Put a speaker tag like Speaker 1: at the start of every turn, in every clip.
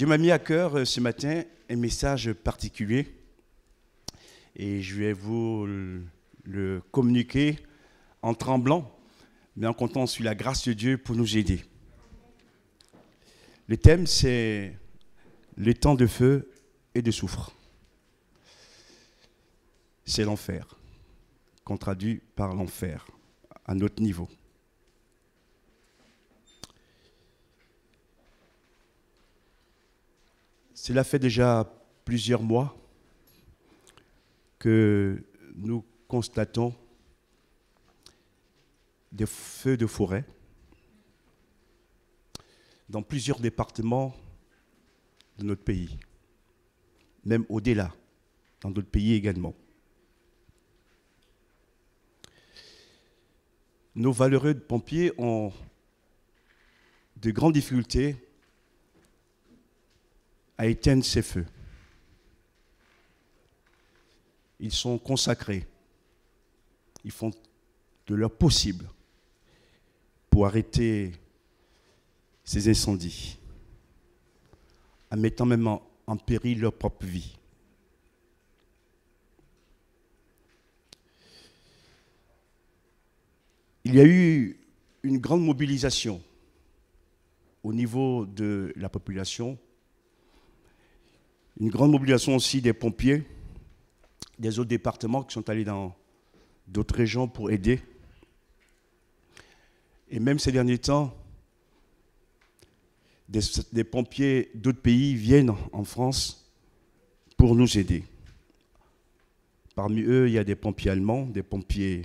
Speaker 1: Dieu m'a mis à cœur euh, ce matin un message particulier et je vais vous le communiquer en tremblant, mais en comptant sur la grâce de Dieu pour nous aider. Le thème, c'est les temps de feu et de soufre. C'est l'enfer, qu'on traduit par l'enfer, à notre niveau. Cela fait déjà plusieurs mois que nous constatons des feux de forêt dans plusieurs départements de notre pays, même au-delà, dans d'autres pays également. Nos valeureux pompiers ont de grandes difficultés à éteindre ces feux. Ils sont consacrés. Ils font de leur possible pour arrêter ces incendies, en mettant même en, péril leur propre vie. Il y a eu une grande mobilisation au niveau de la population une grande mobilisation aussi des pompiers, des autres départements qui sont allés dans d'autres régions pour aider. Et même ces derniers temps, des, pompiers d'autres pays viennent en France pour nous aider. Parmi eux, il y a des pompiers allemands, des pompiers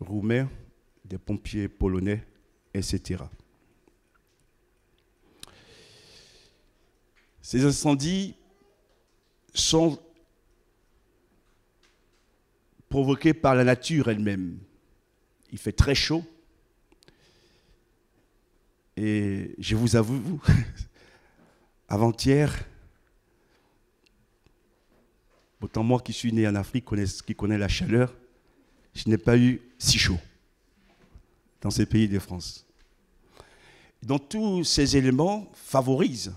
Speaker 1: roumains, des pompiers polonais, etc. Ces incendies sont provoqués par la nature elle-même. Il fait très chaud. Et je vous avoue, avant-hier, autant moi qui suis né en Afrique, qui connais la chaleur, je n'ai pas eu si chaud dans ces pays de France. Donc tous ces éléments favorisent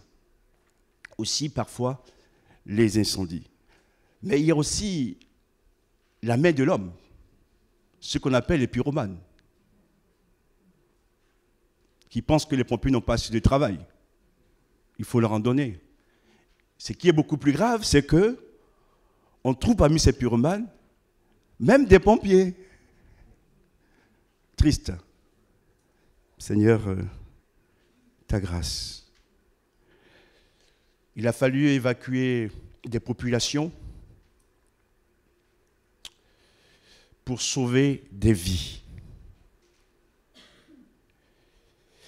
Speaker 1: aussi parfois les incendies. Mais il y a aussi la main de l'homme, ce qu'on appelle les pyromanes, qui pensent que les pompiers n'ont pas assez de travail. Il faut leur en donner. Ce qui est beaucoup plus grave, c'est que on trouve parmi ces pyromanes même des pompiers. Triste. Seigneur, euh, ta grâce. Il a fallu évacuer des populations pour sauver des vies.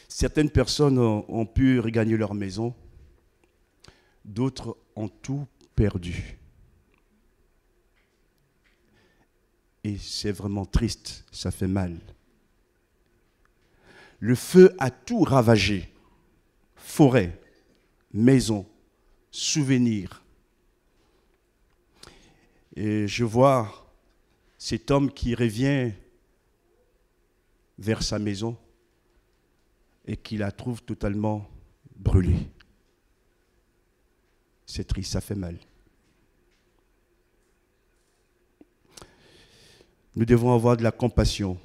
Speaker 1: Certaines personnes ont, pu regagner leur maison, d'autres ont tout perdu. Et c'est vraiment triste, ça fait mal. Le feu a tout ravagé. Forêt, maison, souvenir. Et je vois cet homme qui revient vers sa maison et qui la trouve totalement brûlée. C'est triste, ça fait mal. Nous devons avoir de la compassion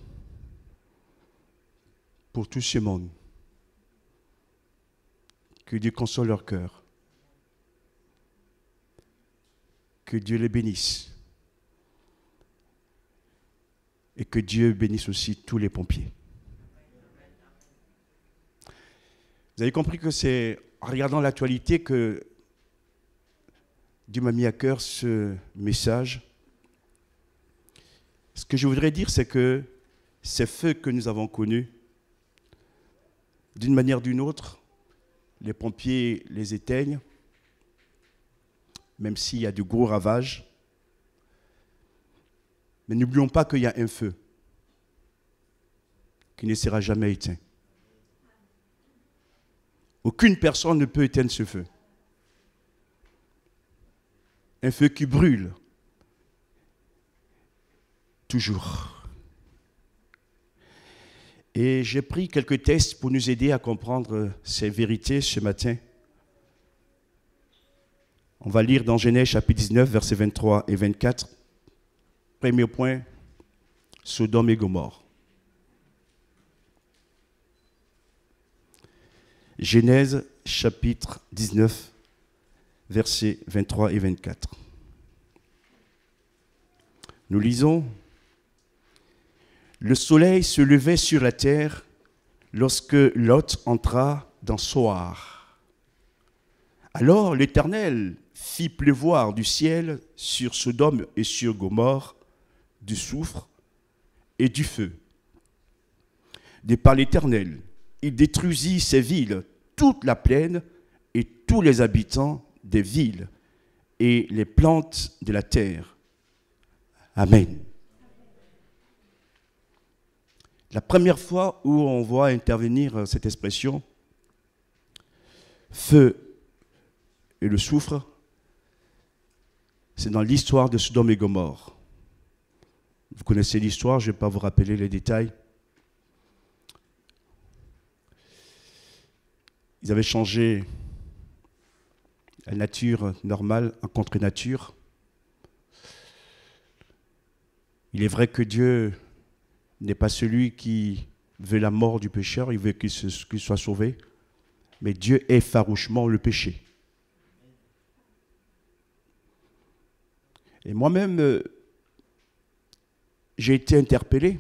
Speaker 1: pour tout ce monde. Que Dieu console leur cœur. Que Dieu les bénisse. Et que Dieu bénisse aussi tous les pompiers. Vous avez compris que c'est en regardant l'actualité que Dieu m'a mis à cœur ce message. Ce que je voudrais dire, c'est que ces feux que nous avons connus, d'une manière ou d'une autre, les pompiers les éteignent, même s'il y a de gros ravages. Mais n'oublions pas qu'il y a un feu qui ne sera jamais éteint. Aucune personne ne peut éteindre ce feu. Un feu qui brûle toujours. Et j'ai pris quelques tests pour nous aider à comprendre ces vérités ce matin On va lire dans Genèse chapitre 19, versets 23 et 24. Premier point, Sodome et Gomorre. Genèse chapitre 19, versets 23 et 24. Nous lisons Le soleil se levait sur la terre lorsque Lot entra dans Soar. Alors l'Éternel fit pleuvoir du ciel sur Sodome et sur Gomorre du soufre et du feu. De par l'Éternel, il détruisit ces villes, toute la plaine et tous les habitants des villes et les plantes de la terre. Amen. La première fois où on voit intervenir cette expression, feu et le soufre, c'est dans l'histoire de Sodome et Gomorre. Vous connaissez l'histoire, je ne vais pas vous rappeler les détails. Ils avaient changé la nature normale en contre-nature. Il est vrai que Dieu n'est pas celui qui veut la mort du pécheur, il veut qu'il soit sauvé, mais Dieu est farouchement le péché. Et moi-même, euh, j'ai été interpellé.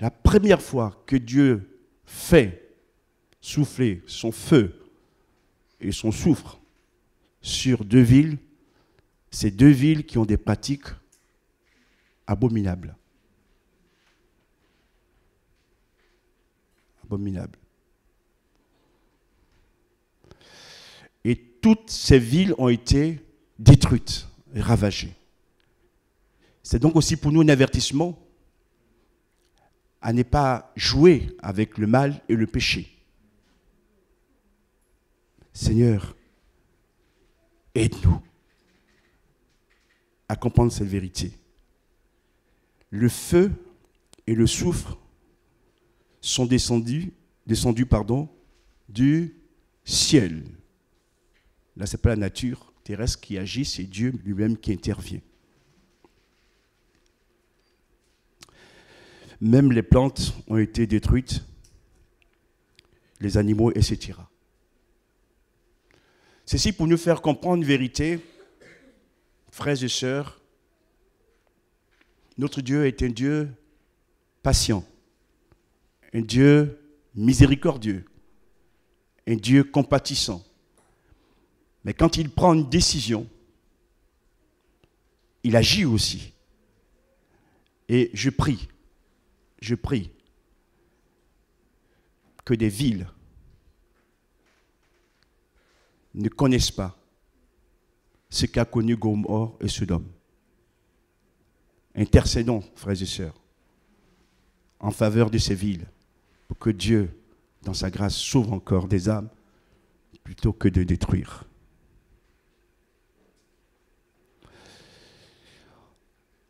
Speaker 1: La première fois que Dieu fait souffler son feu et son soufre sur deux villes, c'est deux villes qui ont des pratiques abominables. Abominables. Et toutes ces villes ont été détruites, ravagées. C'est donc aussi pour nous un avertissement à ne pas jouer avec le mal et le péché. Seigneur, aide-nous à comprendre cette vérité. Le feu et le soufre sont descendus, descendus pardon, du ciel. Là, ce n'est pas la nature terrestre qui agit, c'est Dieu lui-même qui intervient. Même les plantes ont été détruites, les animaux, etc. Ceci pour nous faire comprendre une vérité, frères et sœurs. Notre Dieu est un Dieu patient, un Dieu miséricordieux, un Dieu compatissant. Mais quand il prend une décision, il agit aussi. Et je prie, je prie que des villes ne connaissent pas ce qu'a connu Gomorre et Sodome. Intercédons, frères et sœurs, en faveur de ces villes, pour que Dieu, dans sa grâce, sauve encore des âmes, plutôt que de détruire.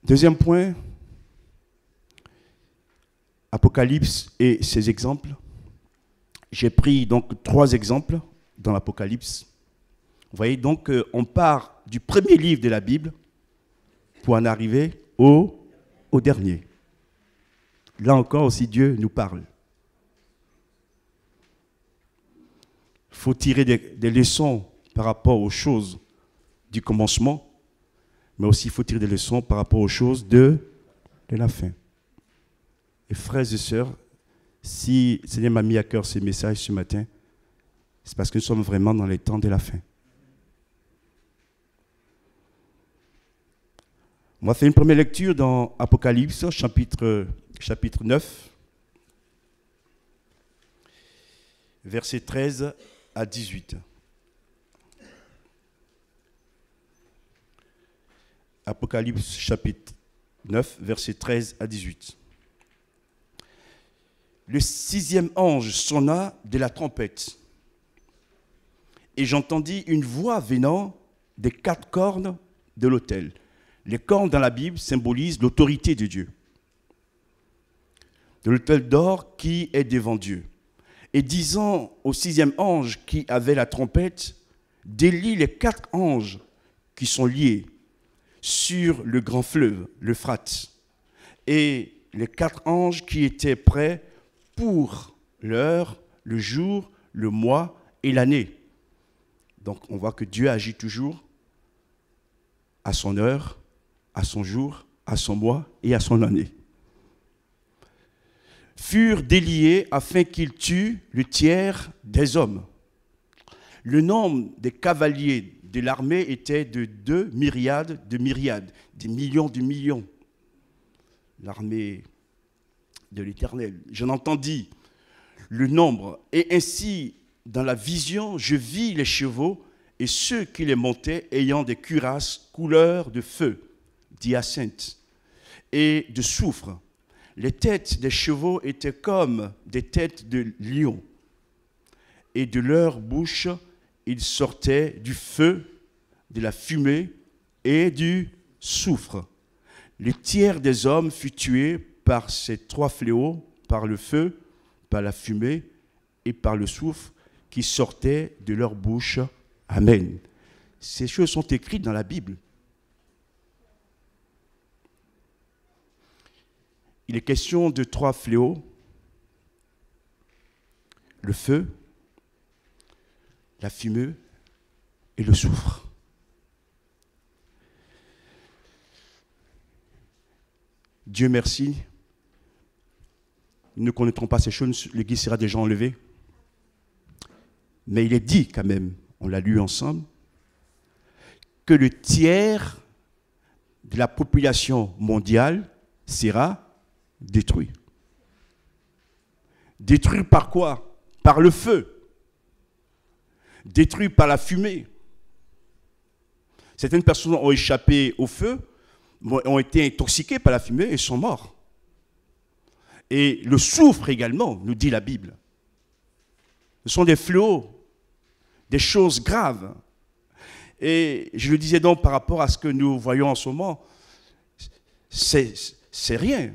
Speaker 1: Deuxième point, Apocalypse et ses exemples. J'ai pris donc trois exemples dans l'Apocalypse. Vous voyez donc on part du premier livre de la Bible pour en arriver au, au dernier. Là encore aussi Dieu nous parle. Il faut tirer des, des, leçons par rapport aux choses du commencement, mais aussi il faut tirer des leçons par rapport aux choses de, de la fin. Et frères et sœurs, si le Seigneur m'a mis à cœur ces messages ce matin, c'est parce que nous sommes vraiment dans les temps de la fin. On va faire une première lecture dans Apocalypse, chapitre, chapitre 9, versets 13 à 18. Apocalypse, chapitre 9, versets 13 à 18 le sixième ange sonna de la trompette. Et j'entendis une voix venant des quatre cornes de l'autel. Les cornes dans la Bible symbolisent l'autorité de Dieu. De l'autel d'or qui est devant Dieu. et disant au sixième ange qui avait la trompette, délie les quatre anges qui sont liés sur le grand fleuve, l'Euphrate, et les quatre anges qui étaient prêts pour l'heure, le jour, le mois et l'année. Donc on voit que Dieu agit toujours à son heure, à son jour, à son mois et à son année. Furent déliés afin qu'ils tuent le tiers des hommes. Le nombre des cavaliers de l'armée était de deux myriades de myriades, des millions de millions. L'armée de l'Éternel. J'en entendis le nombre, et ainsi, dans la vision, je vis les chevaux et ceux qui les montaient ayant des cuirasses couleur de feu, d'hyacinthe et de soufre. Les têtes des chevaux étaient comme des têtes de lions, et de leur bouche il sortait du feu, de la fumée et du soufre. Le tiers des hommes fut tué par ces trois fléaux, par le feu, par la fumée et par le soufre qui sortait de leur bouche. Amen. Ces choses sont écrites dans la Bible. Il est question de trois fléaux. Le feu, la fumée et le soufre. Dieu merci. Nous ne connaîtrons pas ces choses, l'église sera déjà enlevée. Mais il est dit quand même, on l'a lu ensemble, que le tiers de la population mondiale sera détruit. Détruit par quoi? Par le feu détruits par la fumée. Certaines personnes ont échappé au feu, ont été intoxiquées par la fumée et sont morts. Et le soufre également, nous dit la Bible. Ce sont des fléaux, des choses graves. Et je le disais donc par rapport à ce que nous voyons en ce moment, c'est rien.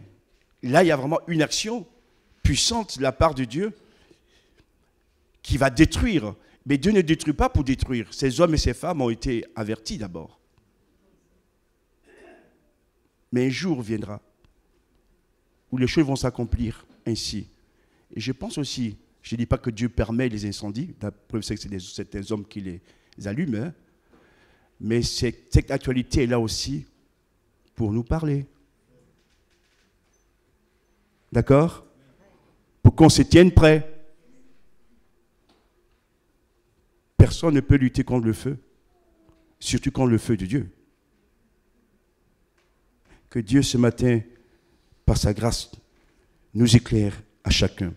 Speaker 1: Là, il y a vraiment une action puissante de la part de Dieu qui va détruire mais Dieu ne détruit pas pour détruire. Ces hommes et ces femmes ont été avertis d'abord. Mais un jour viendra où les choses vont s'accomplir ainsi. Et je pense aussi, je ne dis pas que Dieu permet les incendies, la preuve c'est que c'est certains hommes qui les allument, hein. mais cette actualité est là aussi pour nous parler. D'accord? Pour qu'on se tienne prêt. Personne ne peut lutter contre le feu, surtout contre le feu de Dieu. Que Dieu ce matin, par sa grâce, nous éclaire à chacun.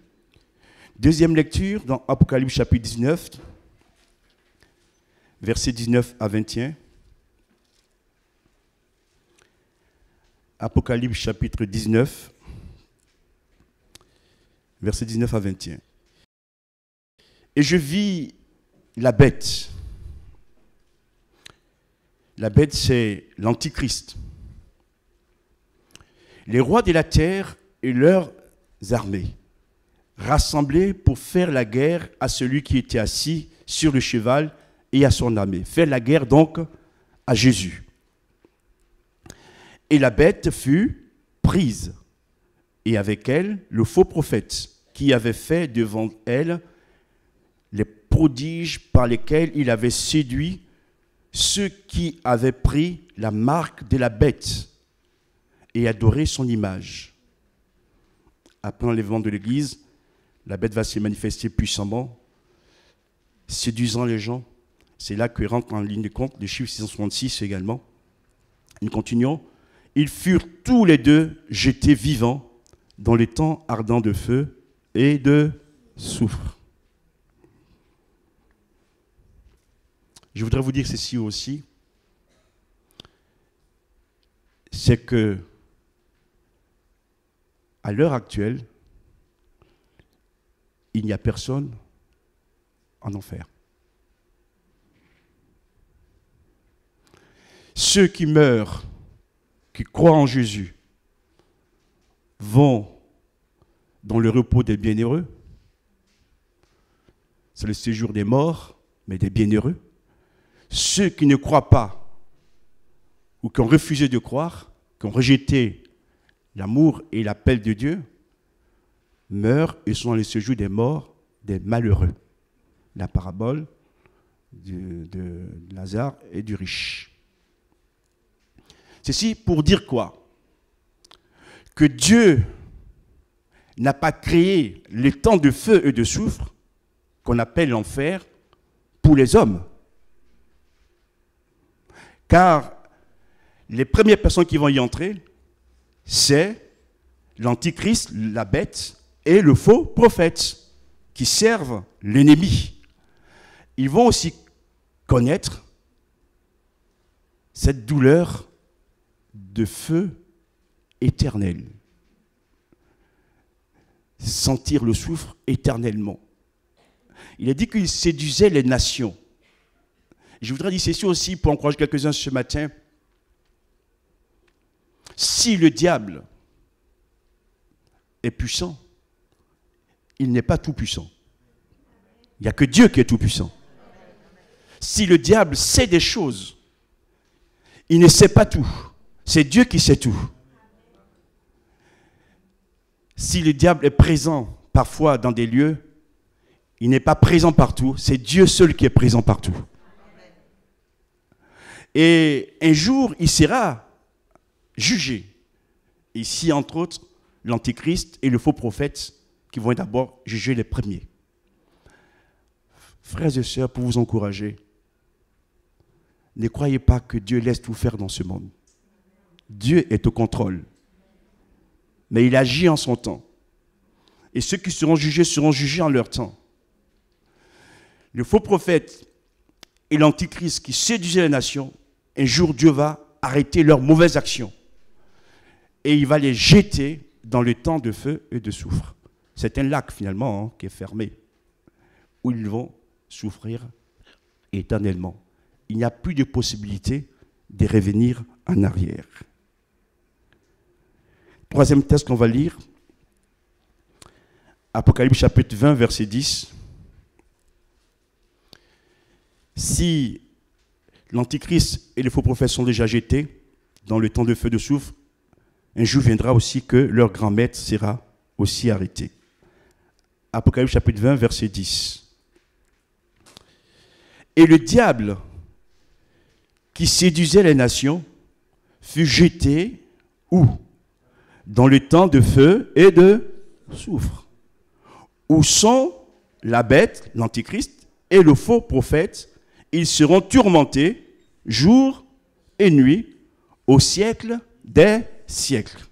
Speaker 1: Deuxième lecture dans Apocalypse chapitre 19, versets 19 à 21. Apocalypse chapitre 19, versets 19 à 21. Et je vis la bête. La bête, c'est l'Antichrist. Les rois de la terre et leurs armées, rassemblés pour faire la guerre à celui qui était assis sur le cheval et à son armée. Faire la guerre donc à Jésus. Et la bête fut prise, et avec elle le faux prophète qui avait fait devant elle prodiges par lesquels il avait séduit ceux qui avaient pris la marque de la bête et adoré son image. Après l'enlèvement de l'Église, la bête va se manifester puissamment, séduisant les gens. C'est là que rentre en ligne de compte le chiffre 666 également. Nous continuons. Ils furent tous les deux jetés vivants dans les temps ardents de feu et de soufre. Je voudrais vous dire ceci aussi, c'est que à l'heure actuelle, il n'y a personne en enfer. Ceux qui meurent, qui croient en Jésus, vont dans le repos des bienheureux, c'est le séjour des morts, mais des bienheureux. Ceux qui ne croient pas ou qui ont refusé de croire, qui ont rejeté l'amour et l'appel de Dieu, meurent et sont dans le séjour des morts, des malheureux. La parabole de, Lazare et du riche. Ceci pour dire quoi? Que Dieu n'a pas créé les temps de feu et de soufre qu'on appelle l'enfer pour les hommes. Car les premières personnes qui vont y entrer, c'est l'antichrist, la bête et le faux prophète qui servent l'ennemi. Ils vont aussi connaître cette douleur de feu éternel. Sentir le souffre éternellement. Il a dit qu'il séduisait les nations. Je voudrais dire ceci aussi pour encourager quelques-uns ce matin. Si le diable est puissant, il n'est pas tout puissant. Il n'y a que Dieu qui est tout puissant. Si le diable sait des choses, il ne sait pas tout. C'est Dieu qui sait tout. Si le diable est présent parfois dans des lieux, il n'est pas présent partout. C'est Dieu seul qui est présent partout. Et un jour, il sera jugé. Ici, entre autres, l'Antichrist et le faux prophète qui vont d'abord juger les premiers. Frères et sœurs, pour vous encourager, ne croyez pas que Dieu laisse tout faire dans ce monde. Dieu est au contrôle. Mais il agit en son temps. Et ceux qui seront jugés seront jugés en leur temps. Le faux prophète et l'antichrist qui séduisaient les nations, un jour Dieu va arrêter leurs mauvaises actions. Et il va les jeter dans le temps de feu et de soufre. C'est un lac finalement hein, qui est fermé, où ils vont souffrir éternellement. Il n'y a plus de possibilité de revenir en arrière. Troisième texte qu'on va lire, Apocalypse chapitre 20, verset 10. Si l'Antichrist et les faux prophètes sont déjà jetés dans le temps de feu de soufre, un jour viendra aussi que leur grand maître sera aussi arrêté. Apocalypse chapitre 20, verset 10. Et le diable qui séduisait les nations fut jeté où? Dans le temps de feu et de soufre. Où sont la bête, l'antichrist, et le faux prophète Ils seront tourmentés jour et nuit au siècle des siècles.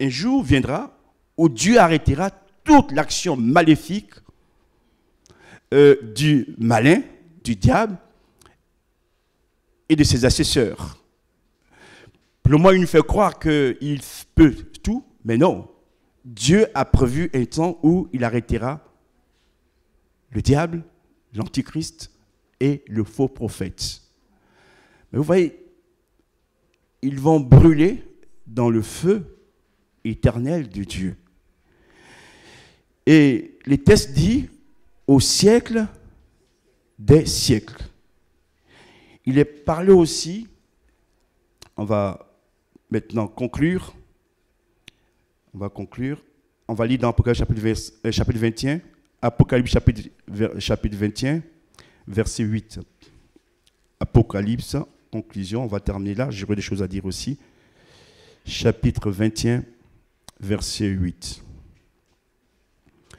Speaker 1: Un jour viendra où Dieu arrêtera toute l'action maléfique euh, du malin, du diable et de ses assesseurs. Le moins, il nous fait croire qu'il peut tout, mais non. Dieu a prévu un temps où il arrêtera le diable, l'antichrist et le faux prophète. Mais vous voyez, ils vont brûler dans le feu éternel de Dieu. Et les textes disent au siècle des siècles. Il est parlé aussi, on va maintenant conclure, on va conclure, on va lire dans Apocalypse chapitre, 21, euh, Apocalypse chapitre, chapitre 21, verset 8. Apocalypse, conclusion, on va terminer là, j'aurai des choses à dire aussi. Chapitre 21, verset 8.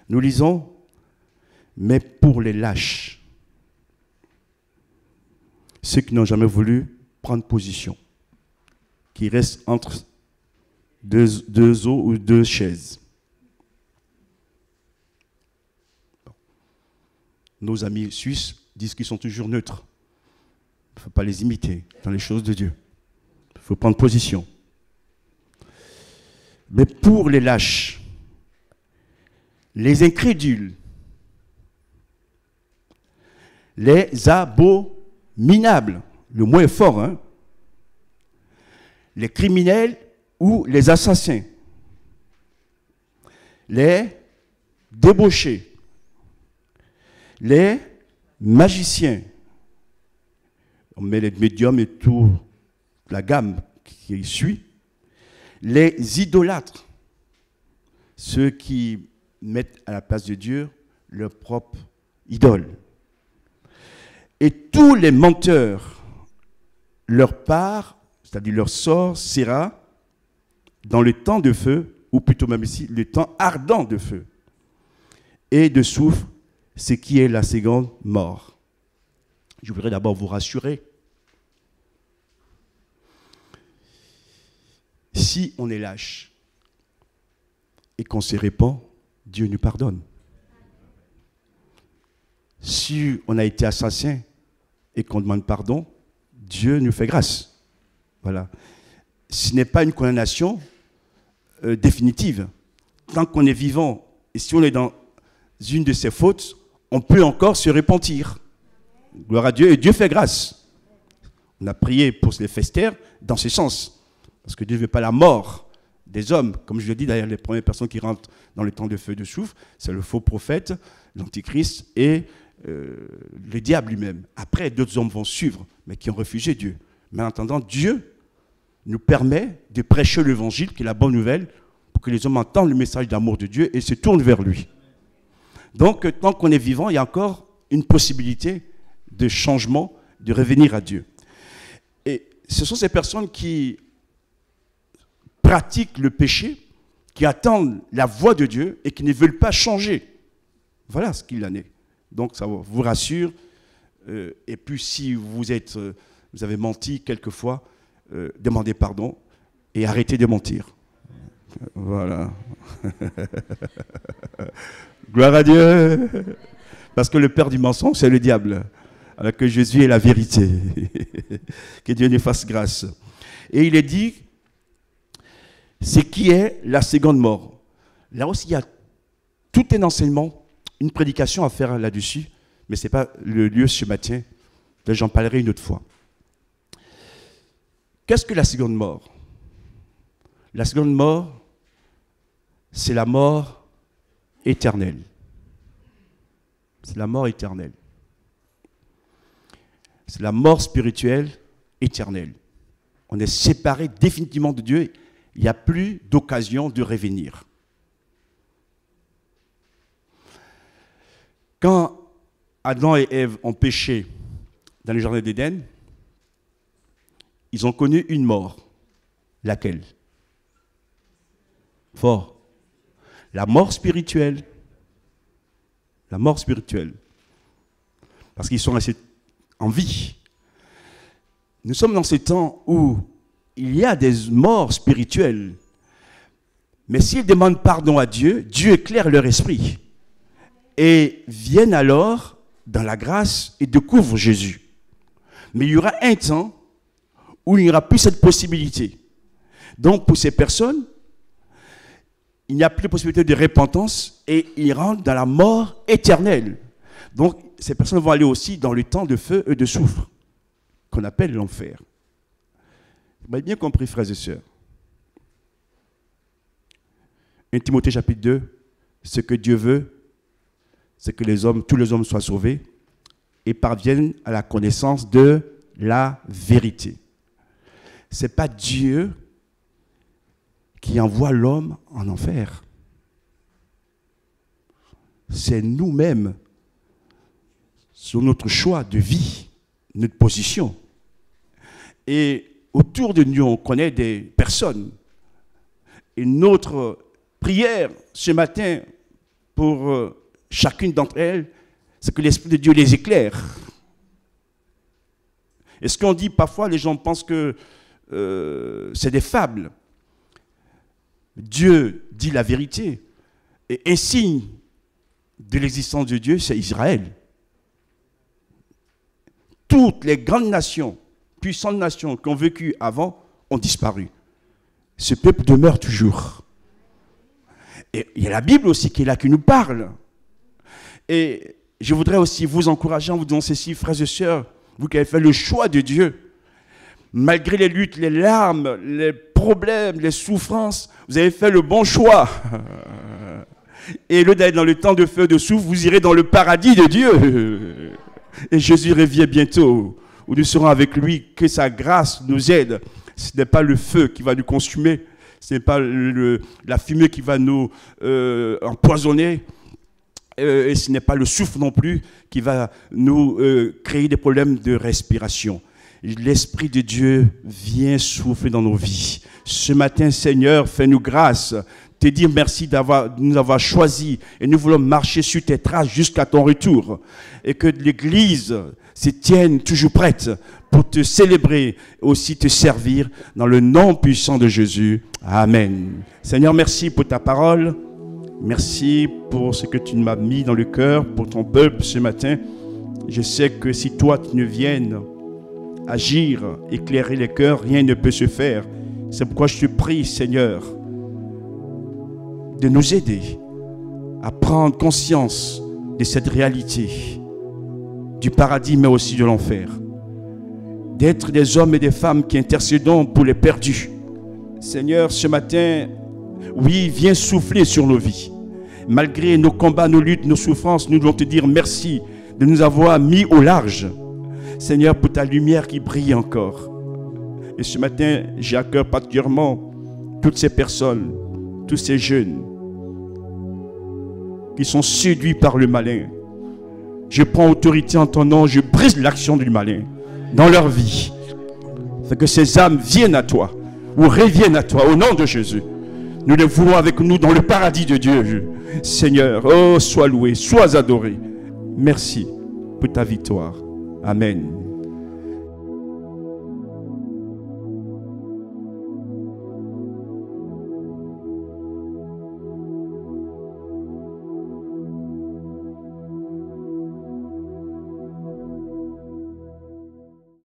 Speaker 1: Nous lisons, mais pour les lâches, ceux qui n'ont jamais voulu prendre position, qui restent entre deux, deux eaux ou deux chaises. Nos amis suisses disent qu'ils sont toujours neutres. Il ne faut pas les imiter dans les choses de Dieu. Il faut prendre position. Mais pour les lâches, les incrédules, les abominables, le mot est fort, hein? les criminels ou les assassins, les débauchés, les magiciens. On met les médiums et tout, la gamme qui suit. Les idolâtres, ceux qui mettent à la place de Dieu leur propre idole. Et tous les menteurs, leur part, c'est-à-dire leur sort, sera dans le temps de feu, ou plutôt même ici, le temps ardent de feu et de souffle, ce qui est la seconde mort. Je voudrais d'abord vous rassurer. Si on est lâche et qu'on se répand, Dieu nous pardonne. Si on a été assassin et qu'on demande pardon, Dieu nous fait grâce. Voilà. Ce n'est pas une condamnation euh, définitive. Tant qu'on est vivant et si on est dans une de ses fautes, on peut encore se repentir. Gloire à Dieu et Dieu fait grâce. On a prié pour les festers dans ce sens. Parce que Dieu ne veut pas la mort des hommes. Comme je le dis, d'ailleurs, les premières personnes qui rentrent dans le temps de feu de souffle, c'est le faux prophète, l'antichrist et euh, le diable lui-même. Après, d'autres hommes vont suivre, mais qui ont refusé Dieu. Mais en attendant, Dieu nous permet de prêcher l'évangile, qui est la bonne nouvelle, pour que les hommes entendent le message d'amour de Dieu et se tournent vers lui. Donc, tant qu'on est vivant, il y a encore une possibilité de changement, de revenir à Dieu. Et ce sont ces personnes qui pratiquent le péché, qui attendent la voix de Dieu et qui ne veulent pas changer. Voilà ce qu'il en est. Donc ça vous rassure. Euh, et puis si vous, êtes, euh, vous avez menti quelquefois, euh, demandez pardon et arrêtez de mentir. Voilà. Gloire à Dieu. Parce que le père du mensonge, c'est le diable. Alors que Jésus est la vérité. que Dieu nous fasse grâce. Et il est dit, c'est qui est la seconde mort. Là aussi, il y a tout un enseignement, une prédication à faire là-dessus, mais ce n'est pas le lieu ce matin. J'en parlerai une autre fois. Qu'est-ce que la seconde mort? La seconde mort, c'est la mort éternelle. C'est la mort éternelle. C'est la mort spirituelle éternelle. On est séparé définitivement de Dieu. Il n'y a plus d'occasion de revenir. Quand Adam et Ève ont péché dans le jardin d'Éden, ils ont connu une mort. Laquelle? Fort la mort spirituelle. La mort spirituelle. Parce qu'ils sont en vie. Nous sommes dans ces temps où il y a des morts spirituelles. Mais s'ils demandent pardon à Dieu, Dieu éclaire leur esprit. Et viennent alors dans la grâce et découvrent Jésus. Mais il y aura un temps où il n'y aura plus cette possibilité. Donc pour ces personnes, il n'y a plus de possibilité de repentance et ils rentrent dans la mort éternelle. Donc, ces personnes vont aller aussi dans le temps de feu et de soufre, qu'on appelle l'enfer. Vous m'avez bien compris, frères et sœurs. 1 Timothée chapitre 2, ce que Dieu veut, c'est que les hommes, tous les hommes soient sauvés et parviennent à la connaissance de la vérité. Ce n'est pas Dieu qui envoie l'homme en enfer. C'est nous-mêmes, sur notre choix de vie, notre position. Et autour de nous, on connaît des personnes. Et notre prière ce matin pour euh, chacune d'entre elles, c'est que l'Esprit de Dieu les éclaire. Et ce qu'on dit parfois, les gens pensent que euh, c'est des fables? Dieu dit la vérité. Et un signe de l'existence de Dieu, c'est Israël. Toutes les grandes nations, puissantes nations qui ont vécu avant, ont disparu. Ce peuple demeure toujours. Et il y a la Bible aussi qui est là, qui nous parle. Et je voudrais aussi vous encourager en vous disant ceci, frères et sœurs, vous qui avez fait le choix de Dieu, malgré les luttes, les larmes, les problèmes, les souffrances, vous avez fait le bon choix. Et lieu d'aller dans le temps de feu de souffle, vous irez dans le paradis de Dieu. Et Jésus revient bientôt, où nous serons avec lui. Que sa grâce nous aide. Ce n'est pas le feu qui va nous consumer. Ce n'est pas la fumée qui va nous euh, empoisonner. Euh, et ce n'est pas le souffle non plus qui va nous euh, créer des problèmes de respiration. L'Esprit de Dieu vient souffler dans nos vies. Ce matin, Seigneur, fais-nous grâce te dire merci d'avoir, nous avoir choisis et nous voulons marcher sur tes traces jusqu'à ton retour. Et que l'Église se tienne toujours prête pour te célébrer aussi te servir dans le nom puissant de Jésus. Amen. Seigneur, merci pour ta parole. Merci pour ce que tu m'as mis dans le cœur, pour ton peuple ce matin. Je sais que si toi tu ne viennes agir, éclairer les cœurs, rien ne peut se faire. C'est pourquoi je te prie, Seigneur, de nous aider à prendre conscience de cette réalité du paradis, mais aussi de l'enfer. D'être des hommes et des femmes qui intercédons pour les perdus. Seigneur, ce matin, oui, viens souffler sur nos vies. Malgré nos combats, nos luttes, nos souffrances, nous voulons te dire merci de nous avoir mis au large. Seigneur, pour ta lumière qui brille encore. Et ce matin, j'ai à cœur particulièrement toutes ces personnes, tous ces jeunes qui sont séduits par le malin. Je prends autorité en ton nom, je brise l'action du malin dans leur vie. Que ces âmes viennent à toi ou reviennent à toi au nom de Jésus. Nous les voulons avec nous dans le paradis de Dieu. Seigneur, oh, sois loué, sois adoré. Merci pour ta victoire. Amen.